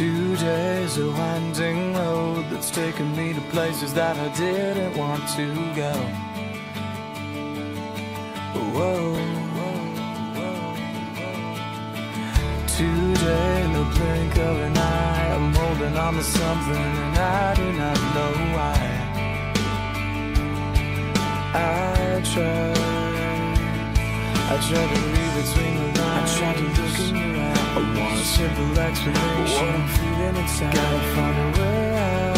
Two days a winding road that's taken me to places that I didn't want to go. Whoa, Today, no blink of an eye, I'm holding on to something and I do not know why. I tried, I tried to read between the lines. I want a simple explanation. I'm feeling inside. Gotta find a way out.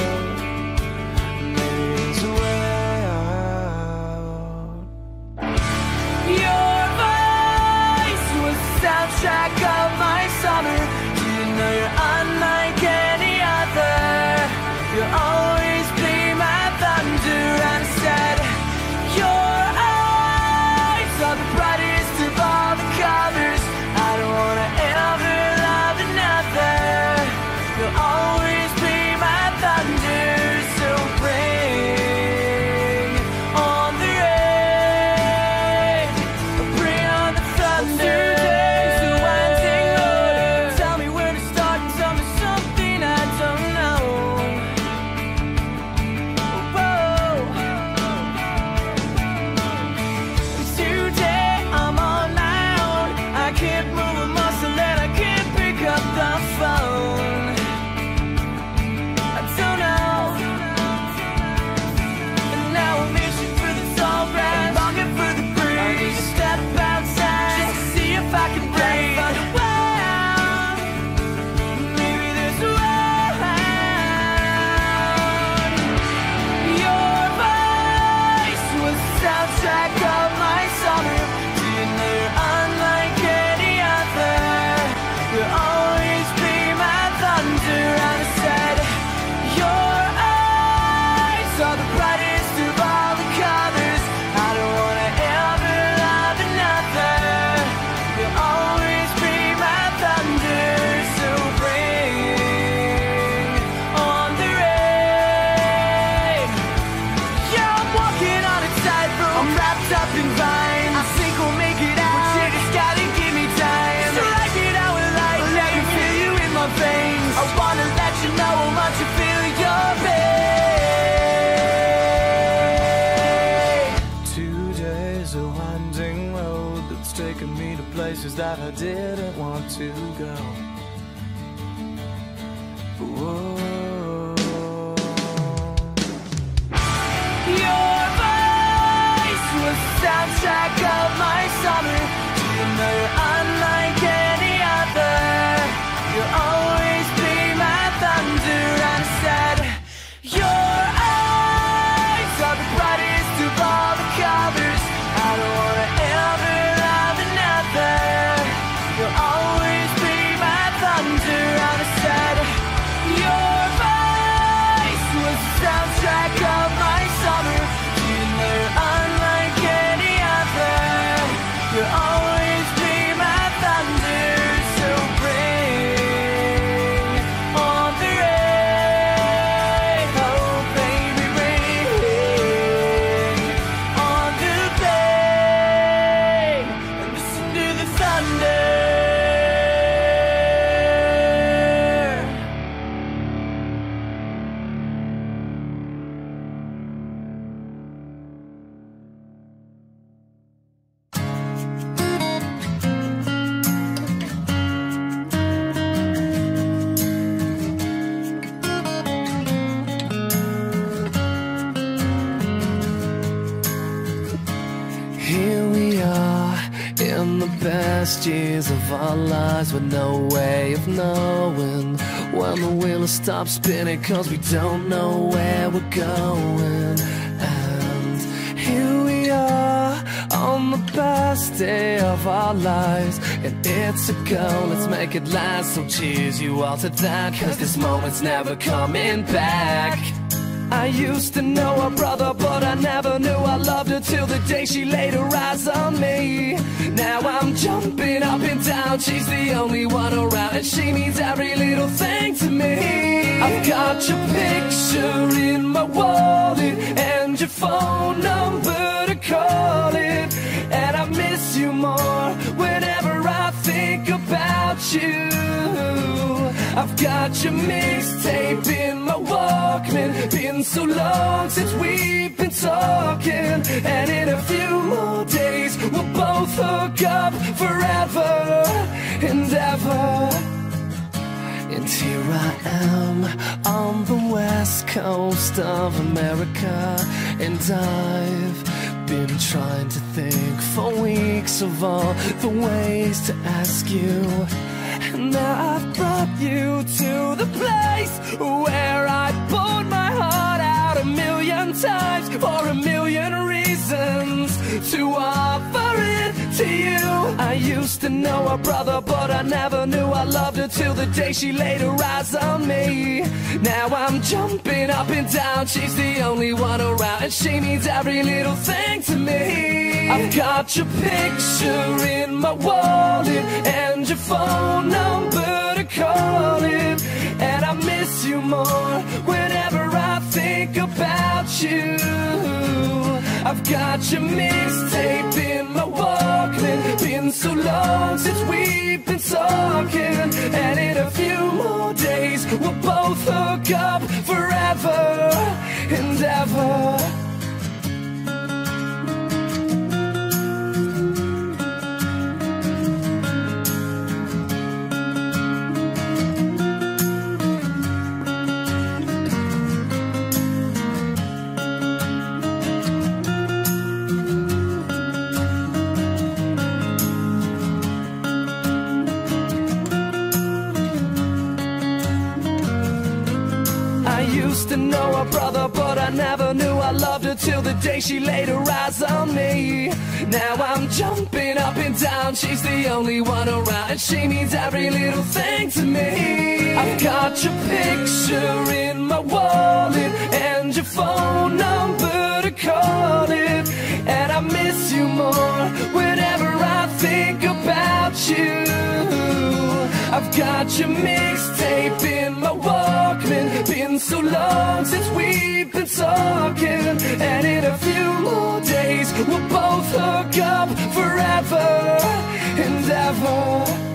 That I didn't want to go. Whoa. Your voice was soundtrack of my our lives with no way of knowing when the wheel stops spinning cause we don't know where we're going. And here we are on the best day of our lives and it's a go, let's make it last. So cheers you all to that cause this moment's never coming back. I used to know her brother, but I never knew I loved her till the day she laid her eyes on me. Now I'm jumping up and down, she's the only one around, and she means every little thing to me. I've got your picture in my wallet and your phone number to call it, and I miss you more whenever think about you. I've got your mixtape in my Walkman. Been so long since we've been talking, and in a few more days we'll both hook up forever and ever. And here I am on the west coast of America, and I've been trying to think for weeks of all the ways to ask you. And now I've brought you to the place where I poured my heart out a million times for a million reasons to offer to you. I used to know her brother, but I never knew I loved her till the day she laid her eyes on me. Now I'm jumping up and down, she's the only one around, and she means every little thing to me. I've got your picture in my wallet and your phone number to call it, and I miss you more whenever I think about you. I've got your mixtape in my Walkman. Been so long since we've been talking, and in a few more days we'll both hook up forever and ever. But I never knew I loved her till the day she laid her eyes on me. Now I'm jumping up and down, she's the only one around, and she means every little thing to me. I've got your picture in my wallet and your phone number to call it, and I miss you more whenever I think about you. I've got your mixtape in my Walkman. Been so long since we've been talking, and in a few more days we'll both hook up forever and ever.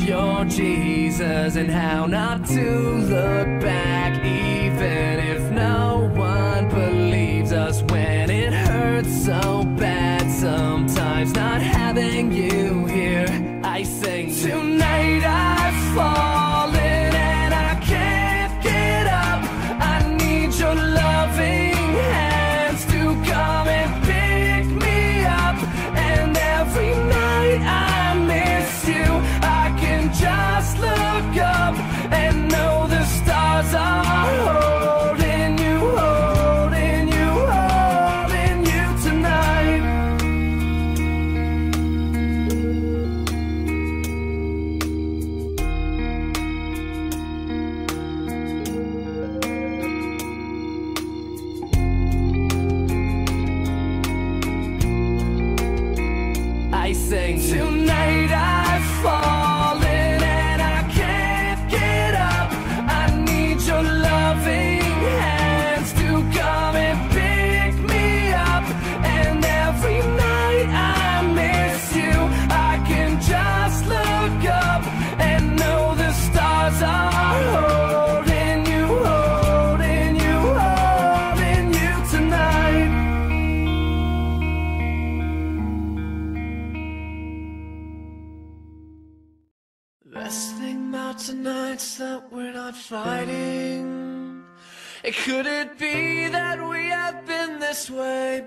Your Jesus and how not to look back,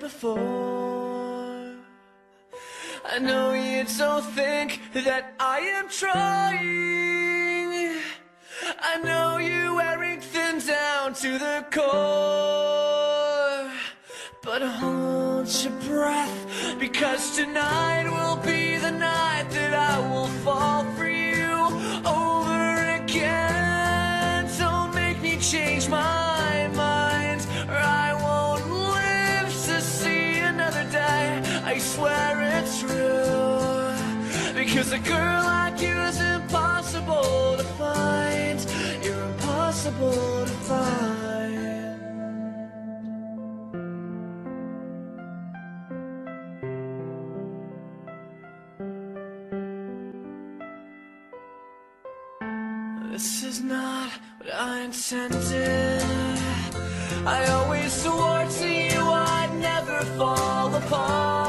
before. I know you don't think that I am trying. I know you wearing thin down to the core. But hold your breath, because tonight will be the night that I will fall for you over again. Don't make me change my Because a girl like you is impossible to find. You're impossible to find. This is not what I intended. I always swore to you I'd never fall apart.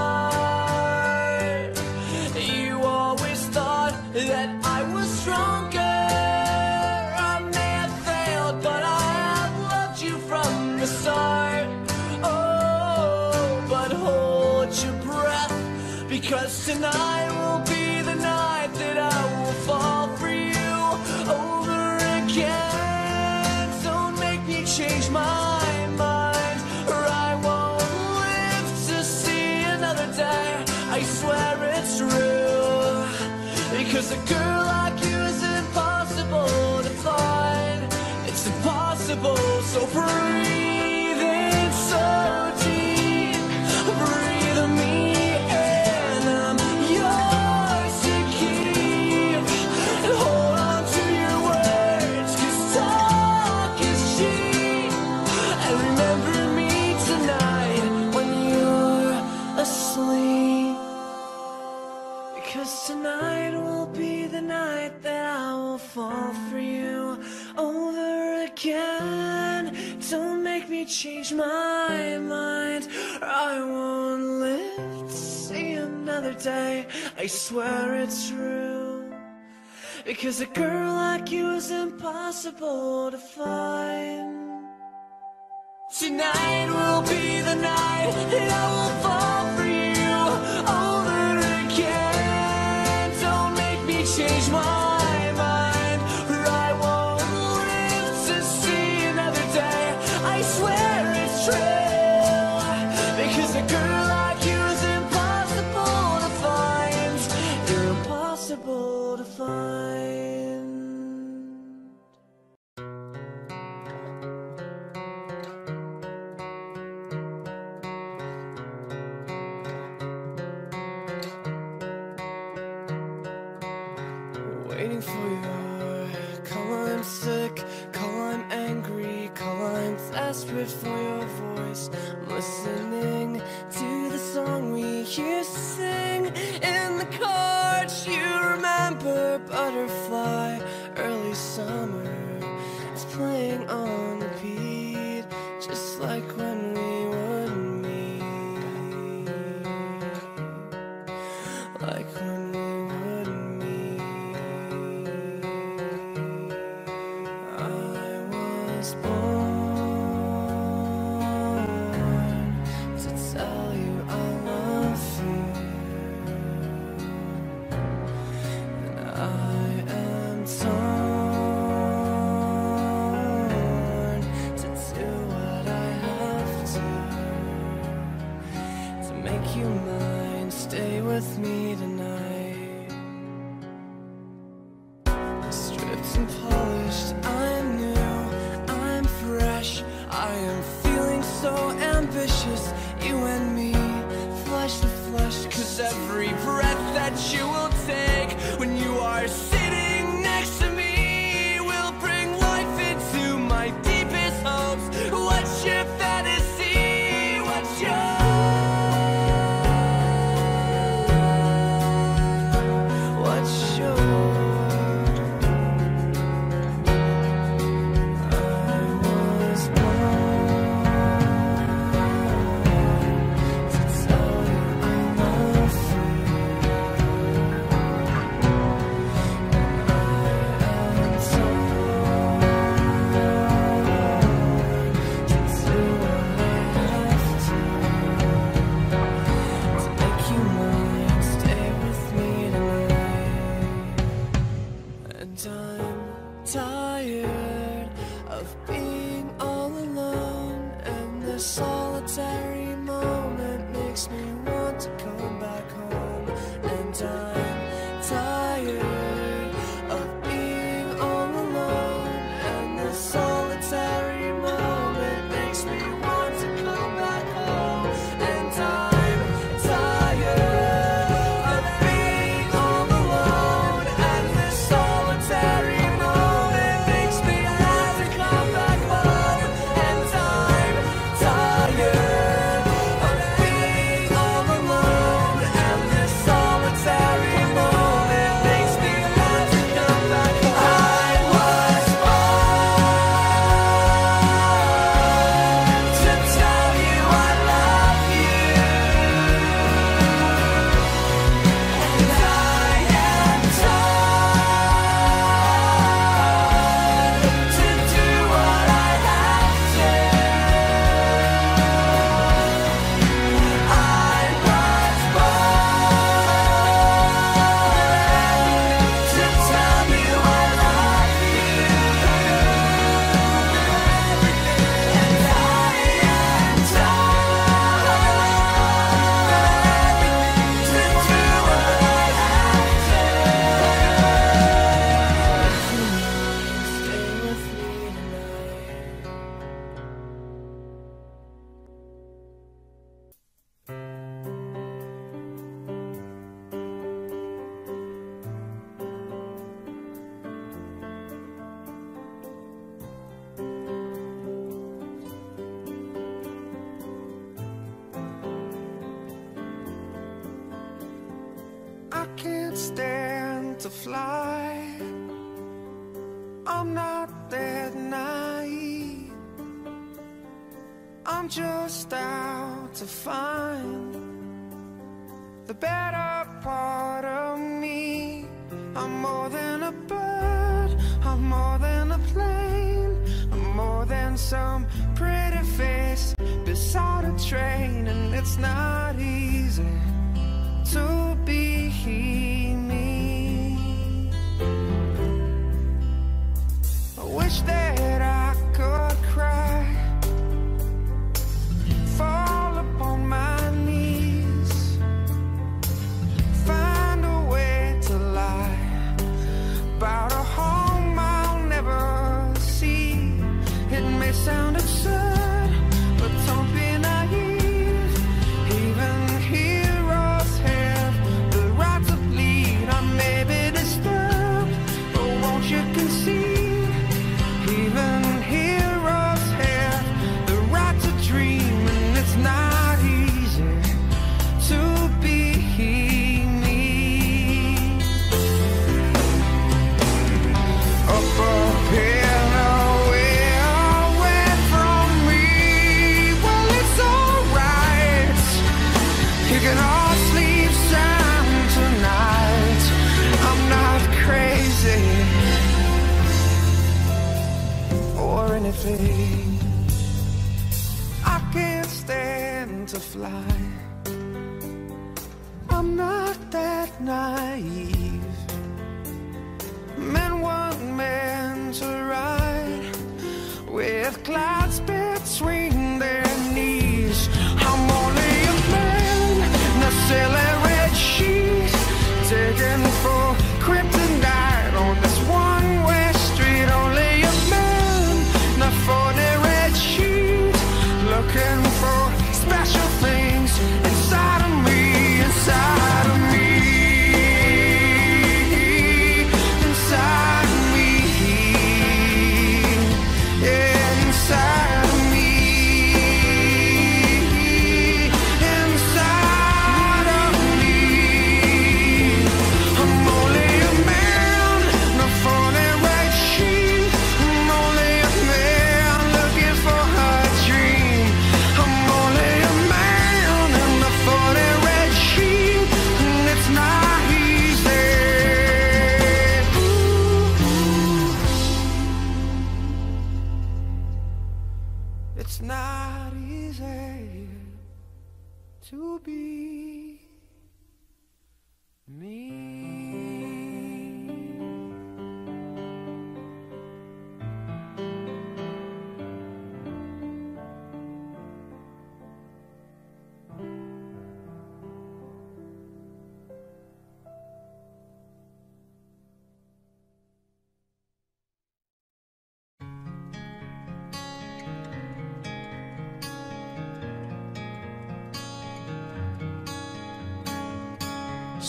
I swear it's true. Because a girl like you is impossible to find. Tonight will be the night that I will fall for you. waiting for you Call I'm sick, call I'm angry Call I'm desperate for you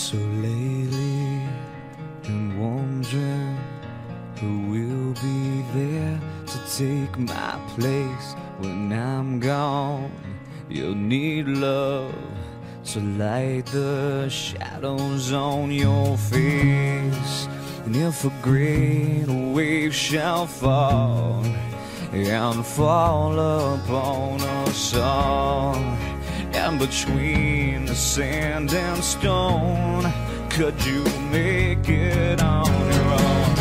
So lately, I'm wondering who will be there to take my place when I'm gone. You'll need love to light the shadows on your face. And if a great wave shall fall and fall upon us all, and between sand and stone, could you make it on your own?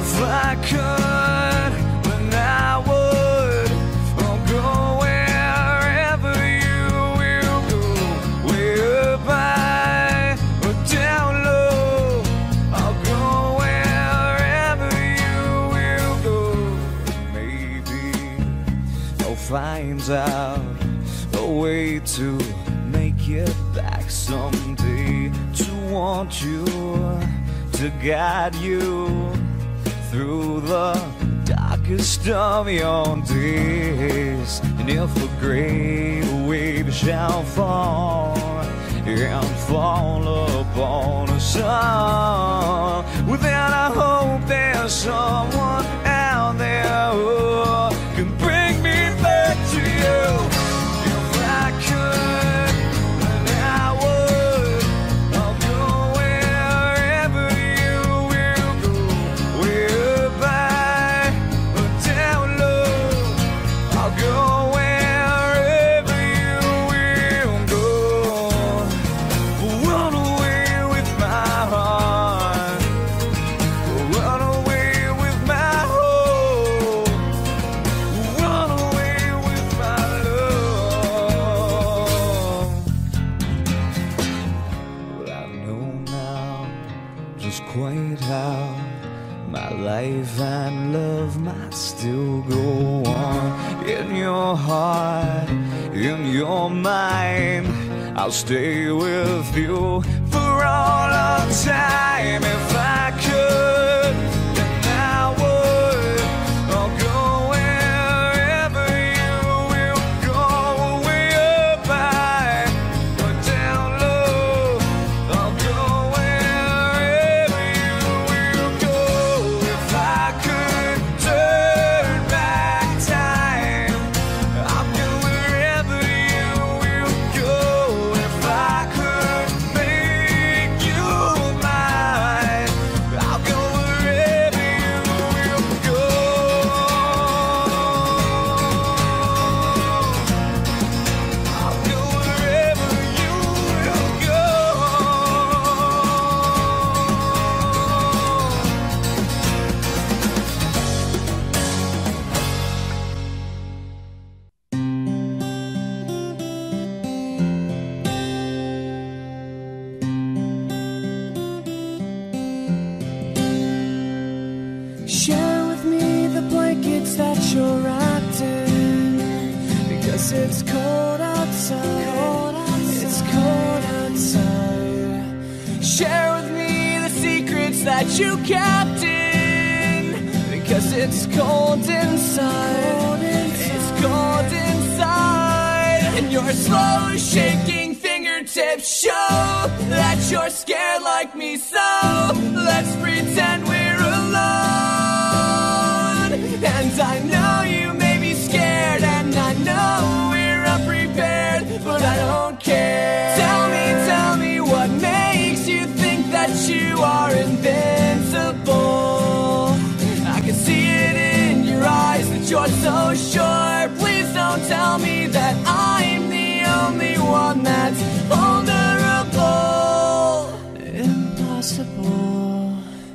If I could, then I would. I'll go wherever you will go. Way up high or down low. I'll go wherever you will go. Maybe I'll find out a way to someday. To want you, to guide you through the darkest of your days. And if a great wave shall fall and fall upon us all, well, then I hope there's someone out there who I'll stay with you for all of time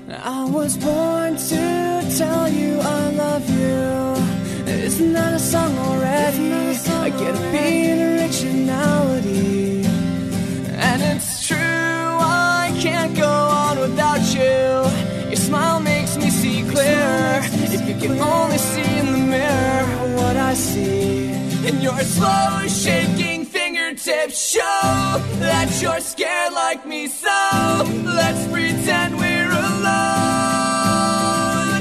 I was born to tell you I love you. Isn't that a song already? I get a beat originality. And it's true, I can't go on without you. Your smile makes me see clearer. If you can only see in the mirror what I see. And your slow shaking fingertips show that you're scared like me. So let's pretend we're.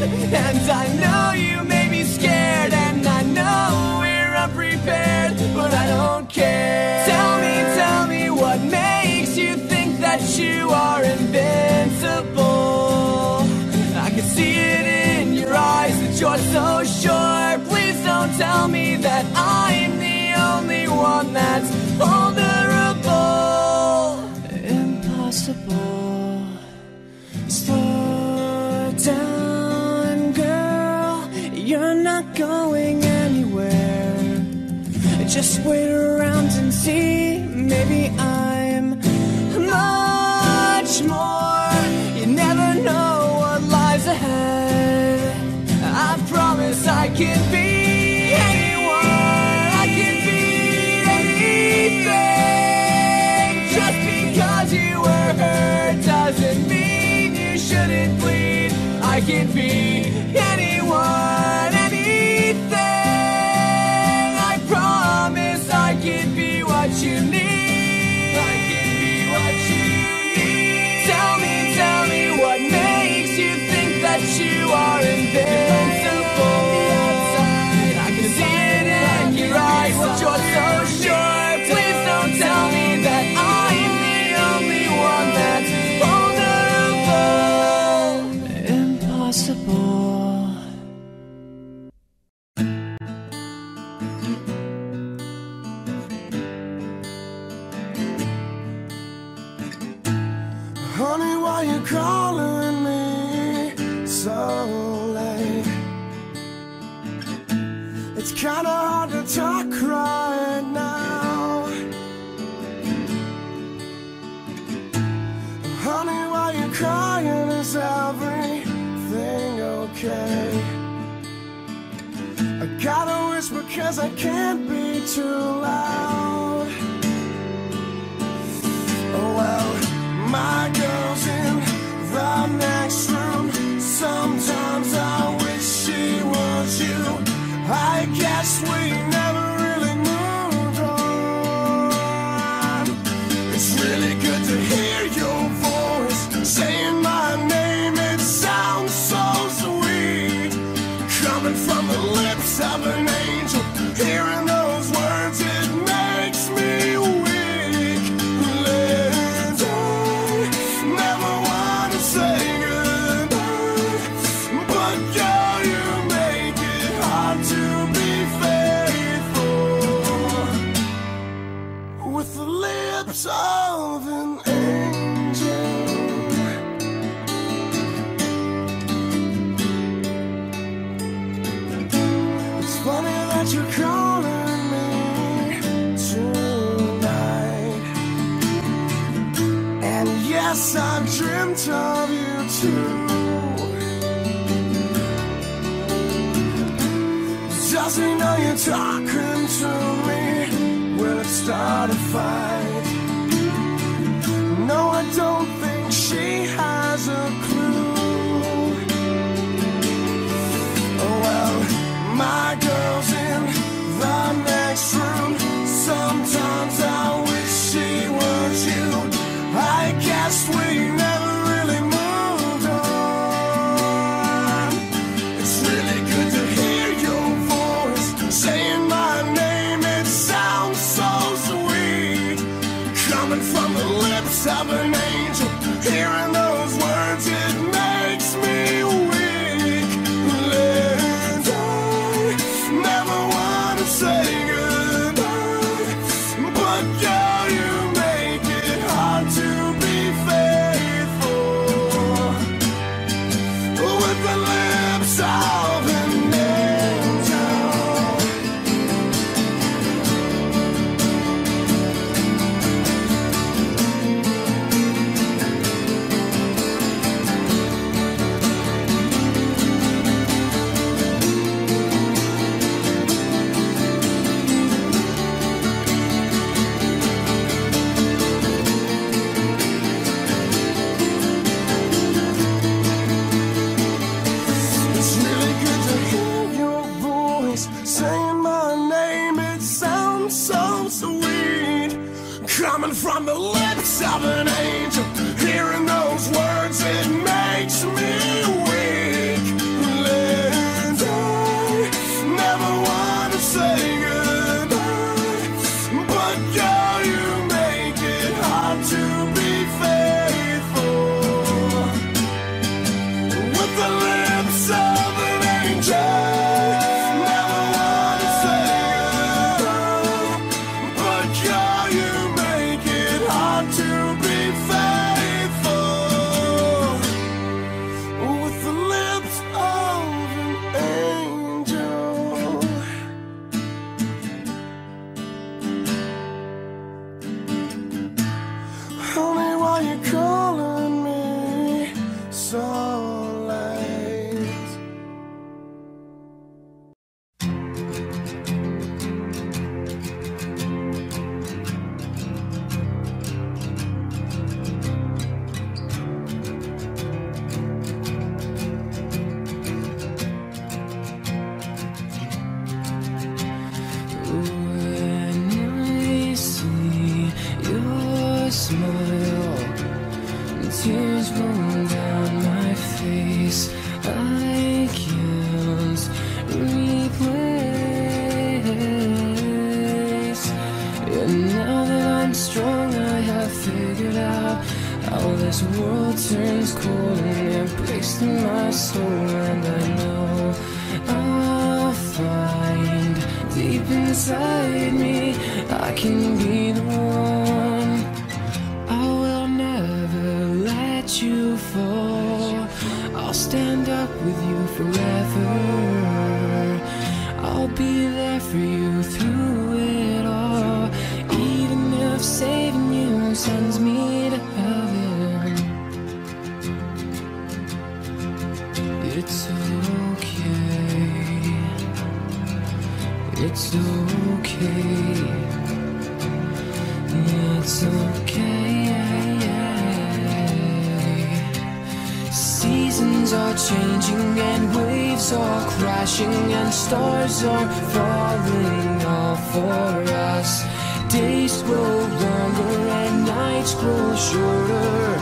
And I know you may be scared, and I know we're unprepared, but I don't care. Tell me, tell me what makes you think that you are invincible. I can see it in your eyes that you're so sure. Please don't tell me that I'm the only one that's vulnerable. Impossible. Slow down going anywhere. Just wait around and see. Maybe I'm much more. Kinda hard to talk right now Honey, why you crying? Is everything okay? I gotta whisper cause I can't be too loud Oh well, my girl's in the next room start a fight. No, I don't think she deep inside me I can be the one. I will never let you fall. I'll stand up with you forever. I'll be there for you through it all. Even if saving you sounds It's okay. It's okay. Seasons are changing and waves are crashing and stars are falling all for us. Days grow longer and nights grow shorter.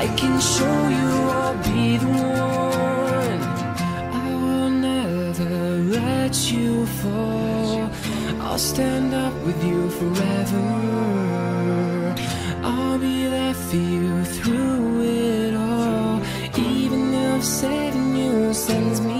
I can show you I'll be the one. let you fall, I'll stand up with you forever. I'll be there for you through it all, even if saving you sends me.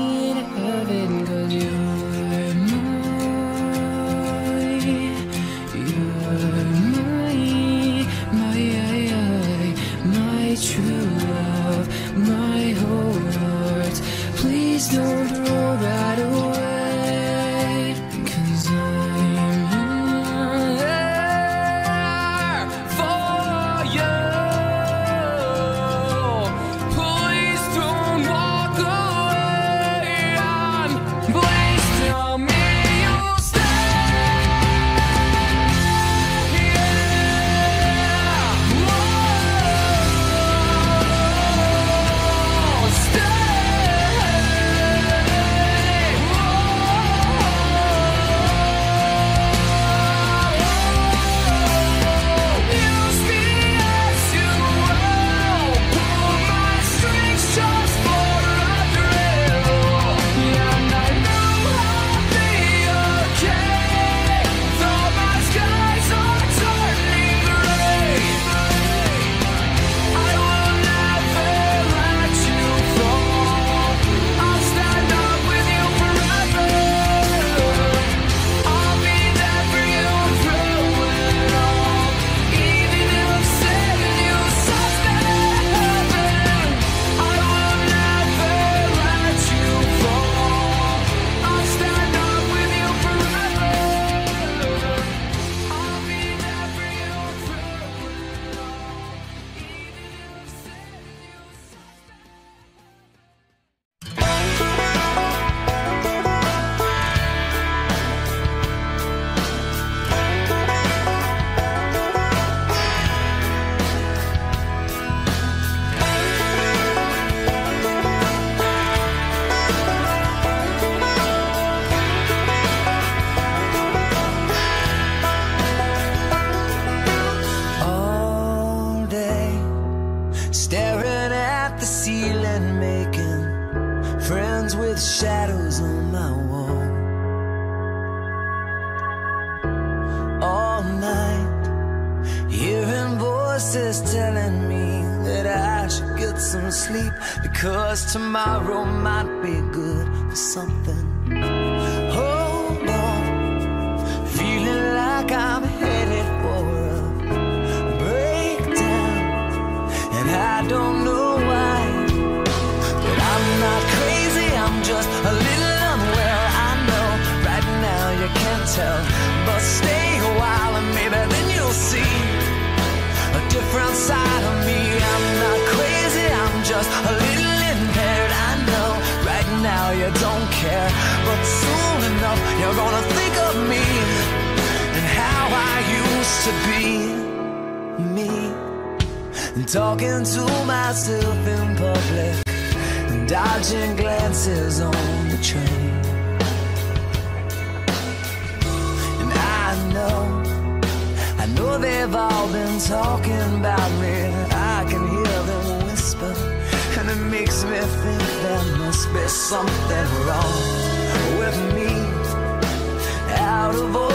out of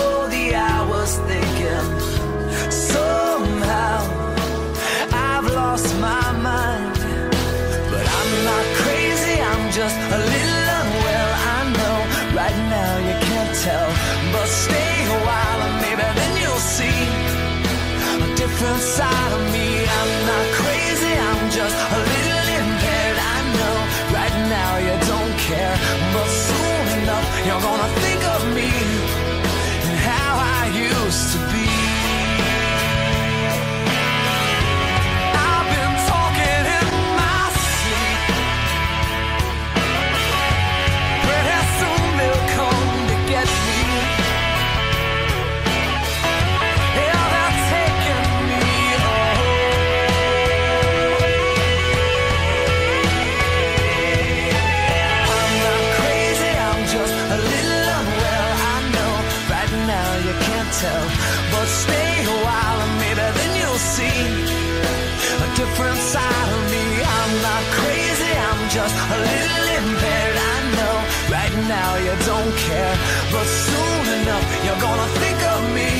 different side of me. I'm not crazy, I'm just a little impaired. I know right now you don't care, but soon enough you're gonna think of me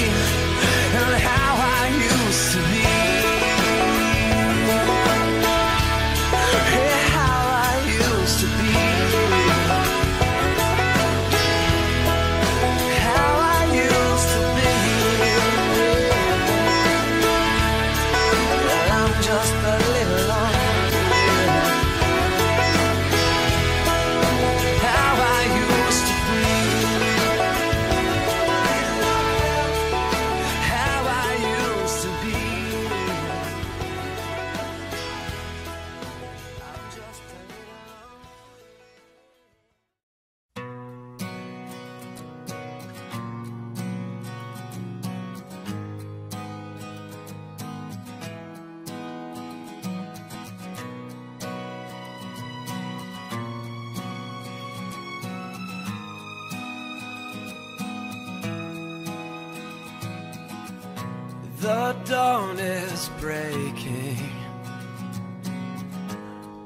and how I used to be.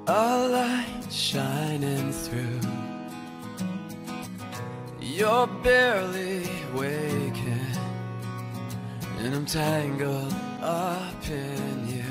a light shining through. You're barely waking, and I'm tangled up in you.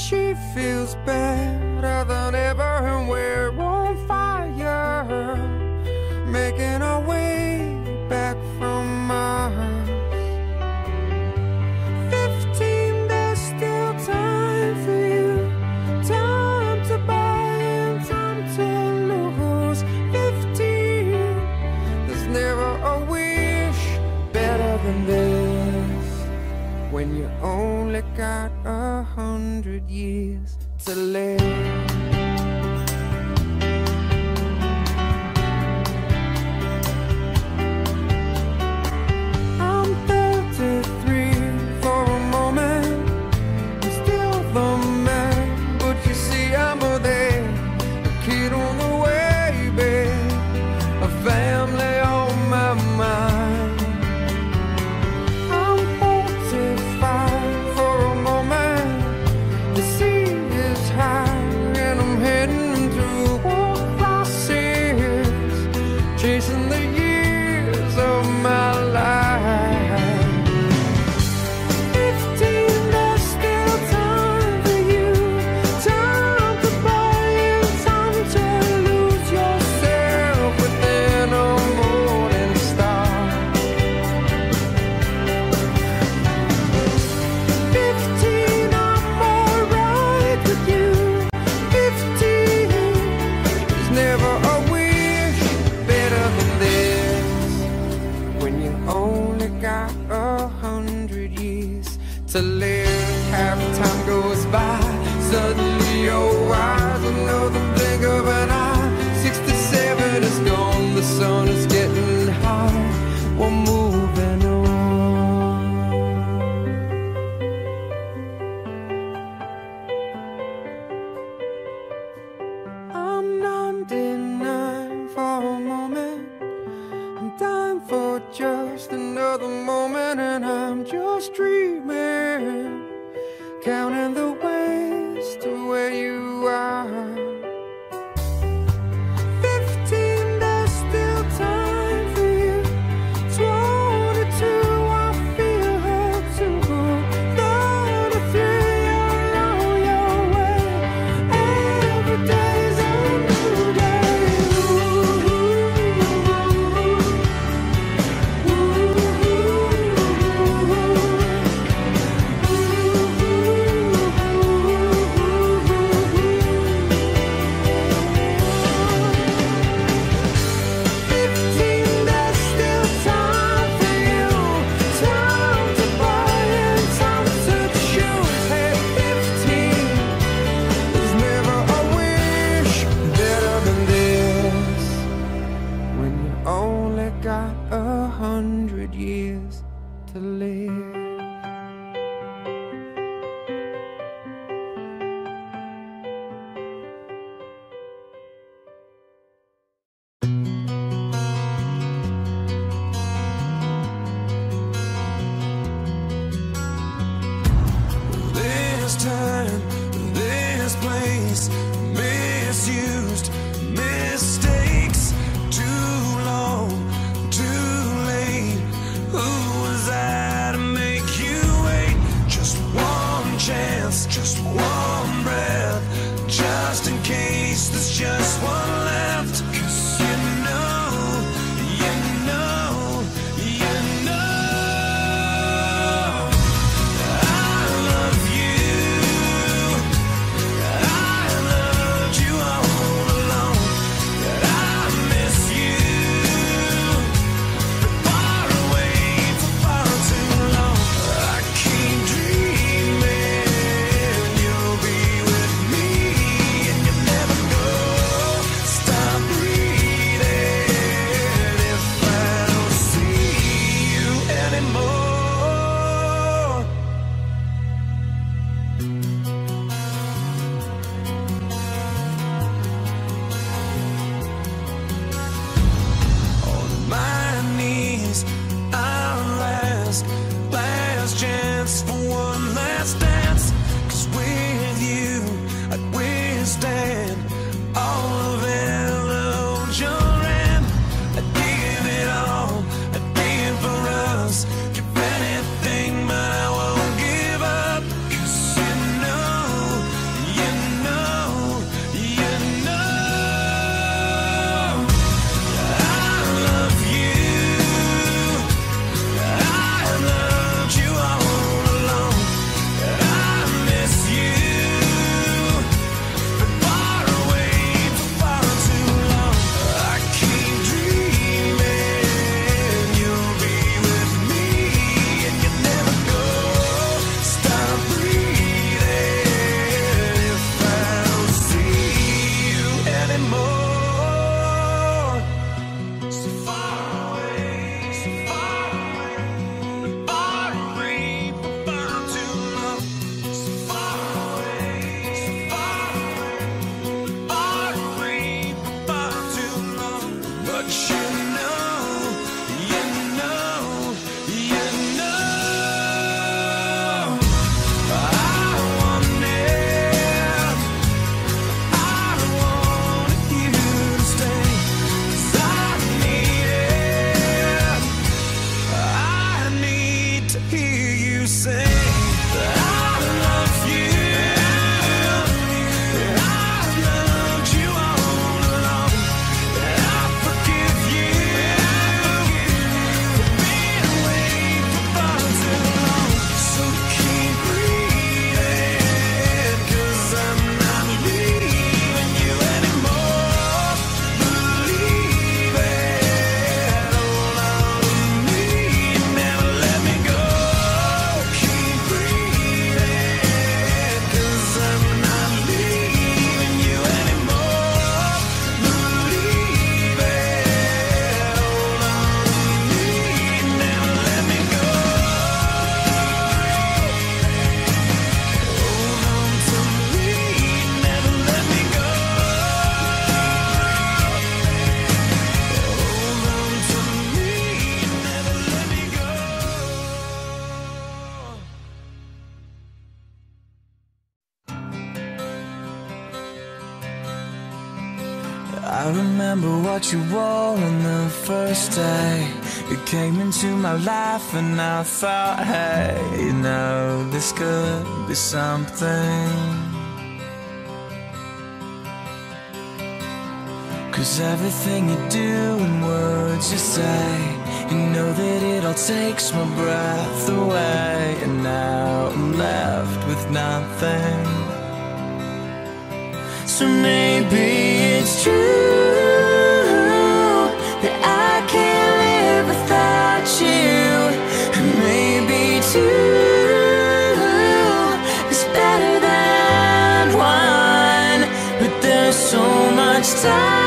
She feels better into my life and I thought, hey, you know, this could be something. Cause everything you do and words you say, you know that it all takes my breath away. And now I'm left with nothing. So maybe it's true. two is better than one, but there's so much time.